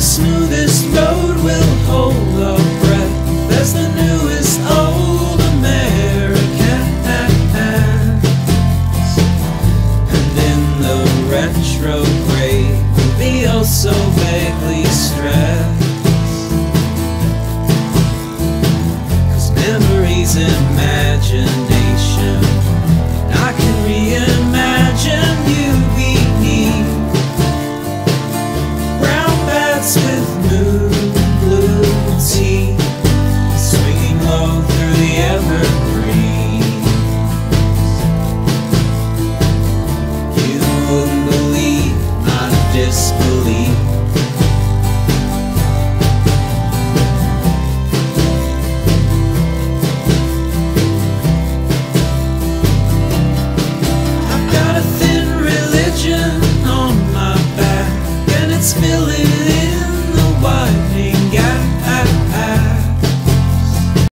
the smoothest road will hold our breath There's the newest old American, And in the retrograde, we'll be oh vaguely stressed. Cause memories in. Fill it in the white.